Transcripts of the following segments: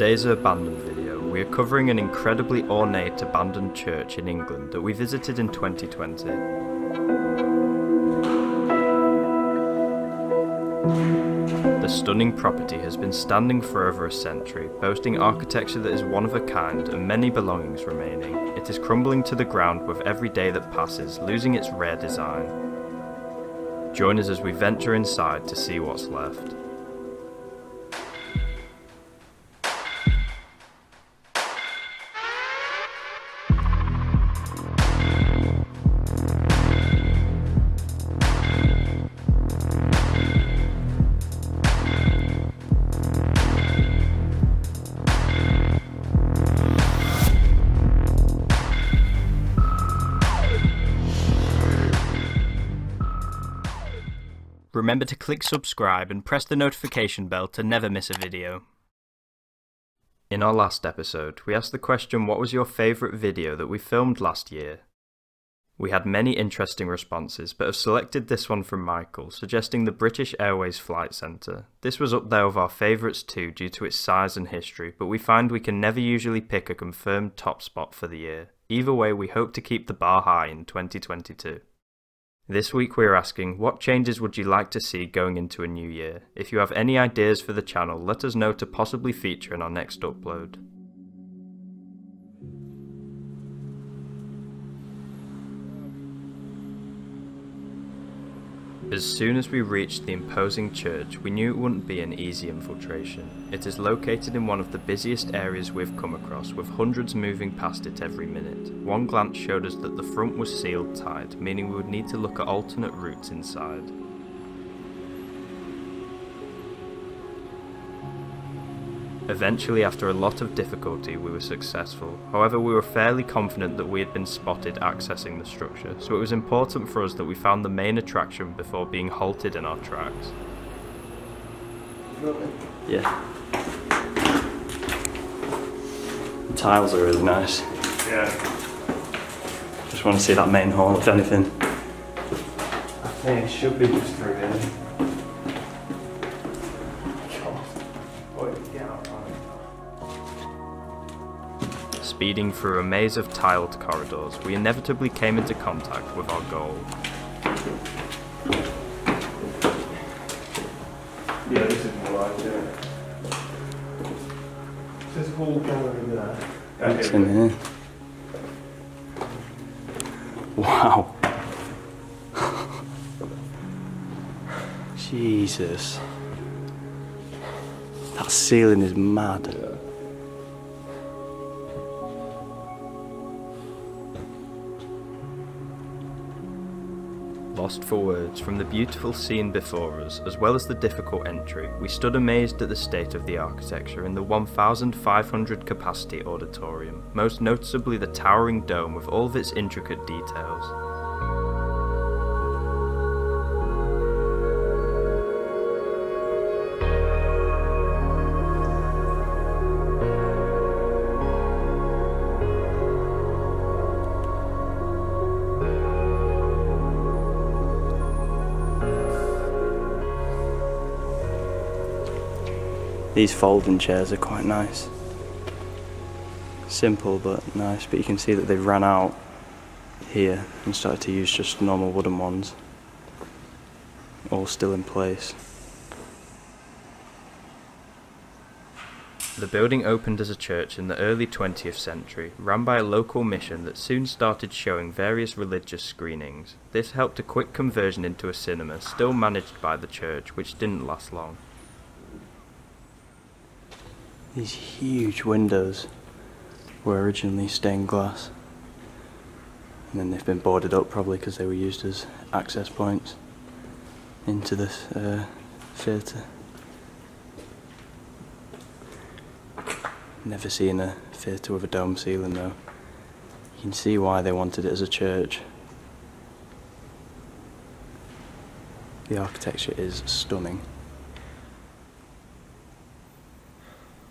Today's abandoned video, we are covering an incredibly ornate abandoned church in England that we visited in 2020. The stunning property has been standing for over a century, boasting architecture that is one of a kind and many belongings remaining. It is crumbling to the ground with every day that passes, losing its rare design. Join us as we venture inside to see what's left. Remember to click subscribe and press the notification bell to never miss a video. In our last episode, we asked the question what was your favourite video that we filmed last year? We had many interesting responses, but have selected this one from Michael, suggesting the British Airways Flight Centre. This was up there with our favourites too due to its size and history, but we find we can never usually pick a confirmed top spot for the year. Either way, we hope to keep the bar high in 2022. This week we are asking, what changes would you like to see going into a new year? If you have any ideas for the channel, let us know to possibly feature in our next upload. As soon as we reached the imposing church, we knew it wouldn't be an easy infiltration. It is located in one of the busiest areas we've come across, with hundreds moving past it every minute. One glance showed us that the front was sealed tight, meaning we would need to look at alternate routes inside. Eventually, after a lot of difficulty, we were successful. However, we were fairly confident that we had been spotted accessing the structure, so it was important for us that we found the main attraction before being halted in our tracks. Yeah. The tiles are really nice. Yeah. Just want to see that main hall, if anything. I think it should be just through here. Speeding through a maze of tiled corridors, we inevitably came into contact with our goal. Yeah, this is more like it. There's a whole gallery there. What's in here? Wow. Jesus. That ceiling is mad. Lost for words from the beautiful scene before us, as well as the difficult entry, we stood amazed at the state of the architecture in the 1,500 capacity auditorium, most noticeably the towering dome with all of its intricate details. These folding chairs are quite nice. Simple but nice, but you can see that they've ran out here and started to use just normal wooden ones. All still in place. The building opened as a church in the early 20th century, run by a local mission that soon started showing various religious screenings. This helped a quick conversion into a cinema, still managed by the church, which didn't last long. These huge windows were originally stained glass. And then they've been boarded up probably because they were used as access points into this uh, theatre. Never seen a theatre with a dome ceiling though. You can see why they wanted it as a church. The architecture is stunning.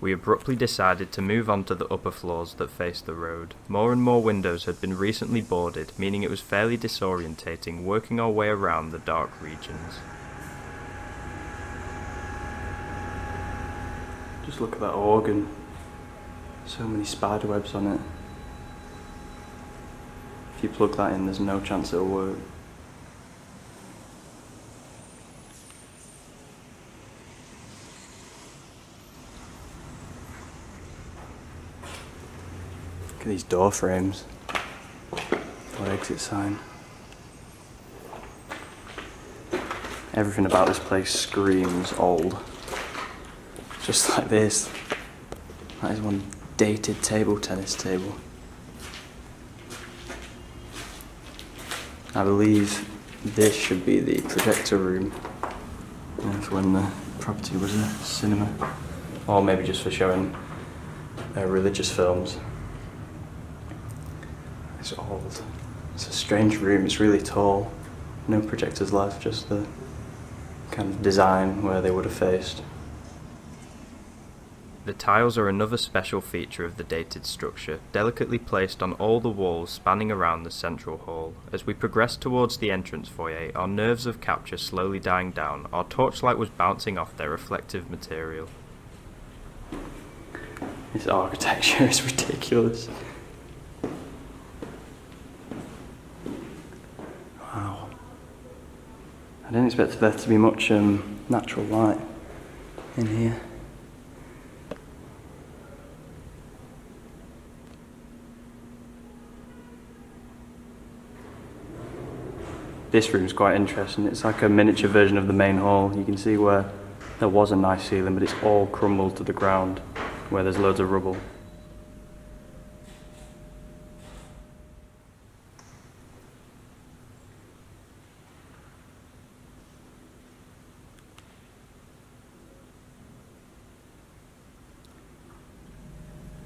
We abruptly decided to move on to the upper floors that faced the road. More and more windows had been recently boarded, meaning it was fairly disorientating working our way around the dark regions. Just look at that organ. So many spider webs on it. If you plug that in, there's no chance it'll work. At these door frames. Or exit sign. Everything about this place screams old. Just like this. That is one dated table tennis table. I believe this should be the projector room. That's when the property was a cinema. Or maybe just for showing uh, religious films. It's old. It's a strange room, it's really tall. No projectors left, just the kind of design where they would have faced. The tiles are another special feature of the dated structure, delicately placed on all the walls spanning around the central hall. As we progressed towards the entrance foyer, our nerves of capture slowly dying down, our torchlight was bouncing off their reflective material. This architecture is ridiculous. I didn't expect there to be much um, natural light in here. This room's quite interesting. It's like a miniature version of the main hall. You can see where there was a nice ceiling, but it's all crumbled to the ground where there's loads of rubble.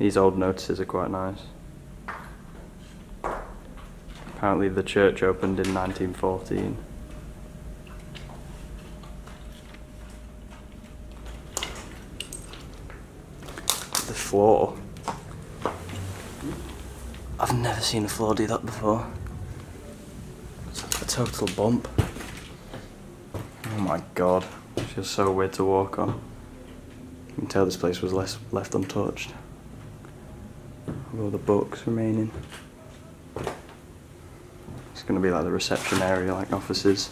These old notices are quite nice. Apparently the church opened in 1914. The floor. I've never seen a floor do that before. It's a total bump. Oh my god. It feels so weird to walk on. You can tell this place was less, left untouched. All the books remaining. It's going to be like the reception area, like offices.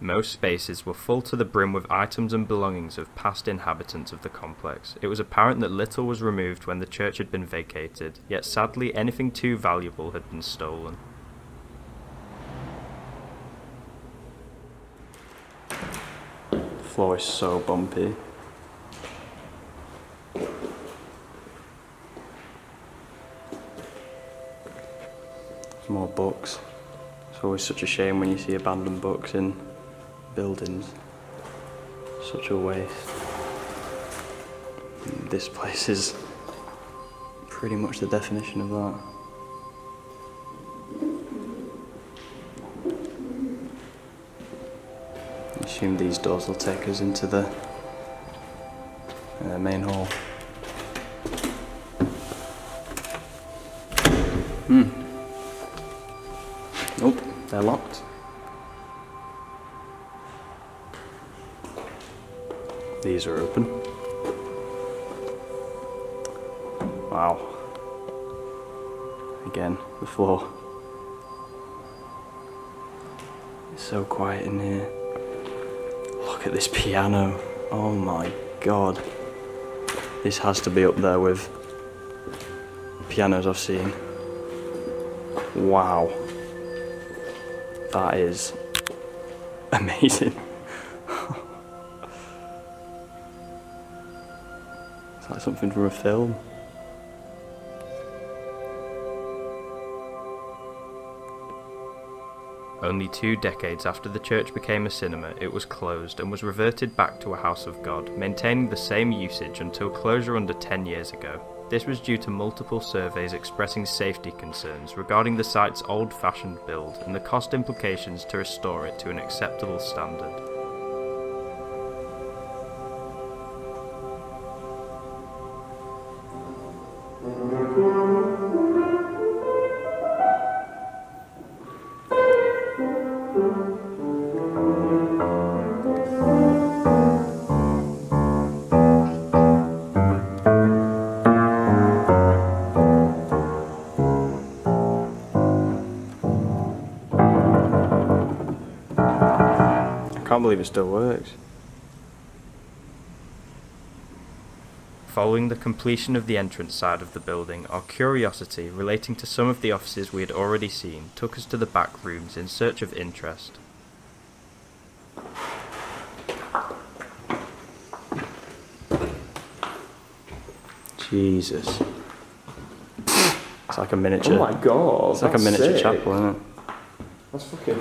Most spaces were full to the brim with items and belongings of past inhabitants of the complex. It was apparent that little was removed when the church had been vacated, yet sadly anything too valuable had been stolen. Floor is so bumpy. There's more books. It's always such a shame when you see abandoned books in buildings. Such a waste. This place is pretty much the definition of that. Assume these doors will take us into the uh, main hall. Hmm. Nope, they're locked. These are open. Wow. Again, the floor. It's so quiet in here. Look at this piano. Oh my god. This has to be up there with pianos I've seen. Wow. That is amazing. it's like something from a film. Only two decades after the church became a cinema, it was closed and was reverted back to a house of God, maintaining the same usage until closure under 10 years ago. This was due to multiple surveys expressing safety concerns regarding the site's old fashioned build and the cost implications to restore it to an acceptable standard. Can't believe it still works. Following the completion of the entrance side of the building, our curiosity relating to some of the offices we had already seen took us to the back rooms in search of interest. Jesus. It's like a miniature. Oh my god. it's like a miniature sick. chapel, isn't it? That's fucking.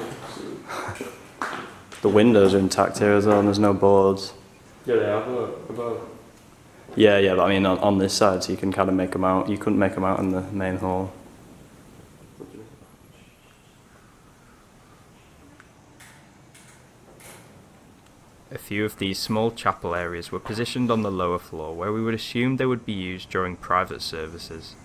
The windows are intact here as well, and there's no boards. Yeah, they have a above. Yeah, yeah, but I mean on, on this side, so you can kind of make them out. You couldn't make them out in the main hall. A few of these small chapel areas were positioned on the lower floor where we would assume they would be used during private services.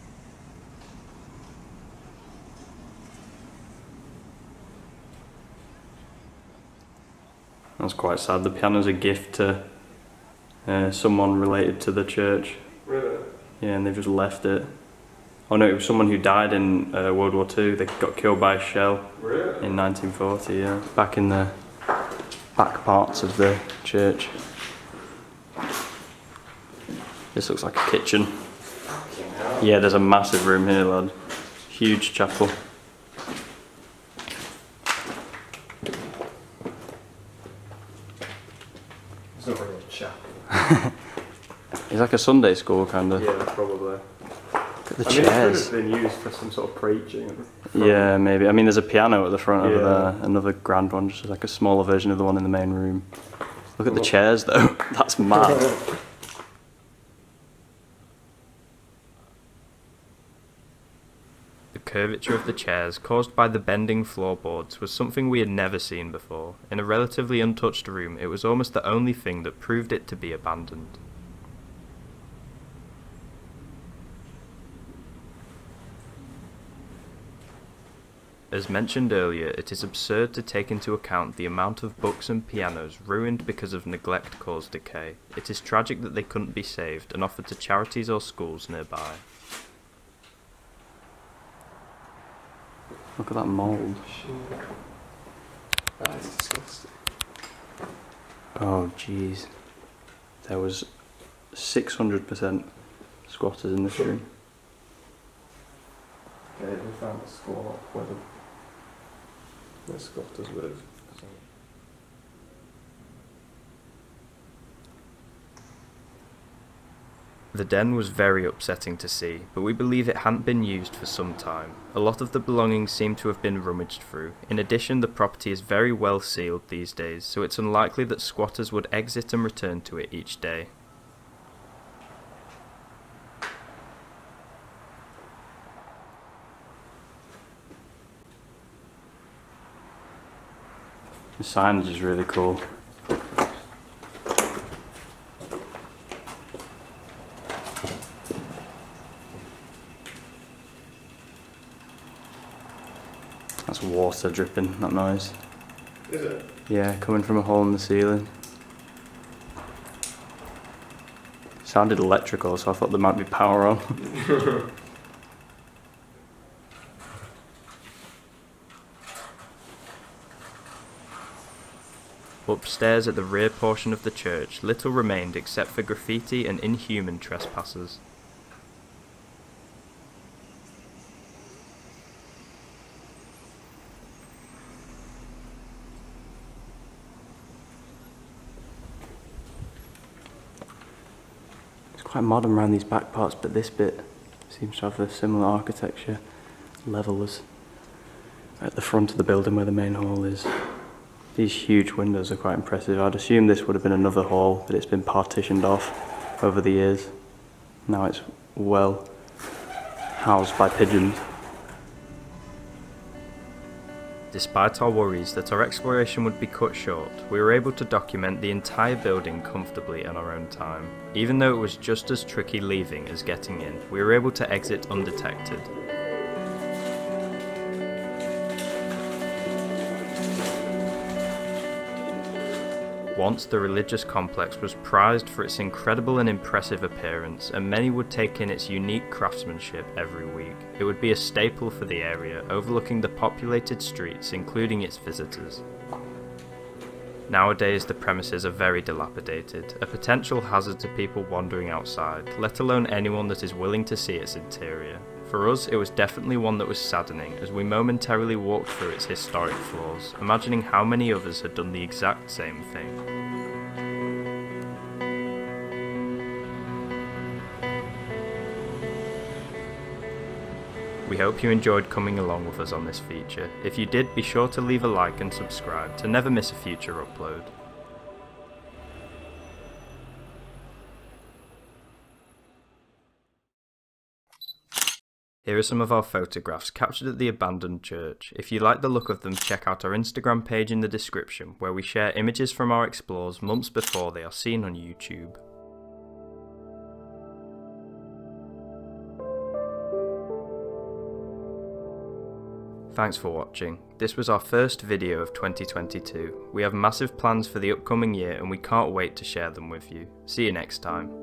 That's quite sad. The piano's a gift to uh, someone related to the church. Really? Yeah, and they've just left it. Oh no, it was someone who died in uh, World War Two. They got killed by a shell Really? in 1940. Yeah, back in the back parts of the church. This looks like a kitchen. Yeah, there's a massive room here, lad. Huge chapel. It's not really a chapel. It's like a Sunday school kind of. Yeah, probably. Look at the I mean, it chairs. could have been used for some sort of preaching. Yeah, maybe. I mean, there's a piano at the front over there, another grand one, just like a smaller version of the one in the main room. Look at the chairs, though. That's mad. curvature of the chairs caused by the bending floorboards was something we had never seen before. In a relatively untouched room, it was almost the only thing that proved it to be abandoned. As mentioned earlier, it is absurd to take into account the amount of books and pianos ruined because of neglect caused decay. It is tragic that they couldn't be saved and offered to charities or schools nearby. Look at that mould. That is disgusting. Oh, jeez. There was 600% squatters in this room. Okay, we found a squat where the, the squatters live. The den was very upsetting to see, but we believe it hadn't been used for some time. A lot of the belongings seem to have been rummaged through. In addition, the property is very well sealed these days, so it's unlikely that squatters would exit and return to it each day. The signage is really cool. That's dripping, that noise. Is it? Yeah, coming from a hole in the ceiling. Sounded electrical, so I thought there might be power on. Upstairs at the rear portion of the church, little remained except for graffiti and inhuman trespassers. Quite modern around these back parts, but this bit seems to have a similar architecture level as at the front of the building where the main hall is. These huge windows are quite impressive. I'd assume this would have been another hall, but it's been partitioned off over the years. Now it's well housed by pigeons. Despite our worries that our exploration would be cut short, we were able to document the entire building comfortably in our own time. Even though it was just as tricky leaving as getting in, we were able to exit undetected. Once the religious complex was prized for its incredible and impressive appearance, and many would take in its unique craftsmanship every week. It would be a staple for the area, overlooking the populated streets, including its visitors. Nowadays, the premises are very dilapidated, a potential hazard to people wandering outside, let alone anyone that is willing to see its interior. For us, it was definitely one that was saddening as we momentarily walked through its historic floors, imagining how many others had done the exact same thing. We hope you enjoyed coming along with us on this feature. If you did, be sure to leave a like and subscribe to never miss a future upload. Here are some of our photographs captured at the abandoned church. If you like the look of them, check out our Instagram page in the description where we share images from our explores months before they are seen on YouTube. Thanks for watching. This was our first video of 2022. We have massive plans for the upcoming year and we can't wait to share them with you. See you next time.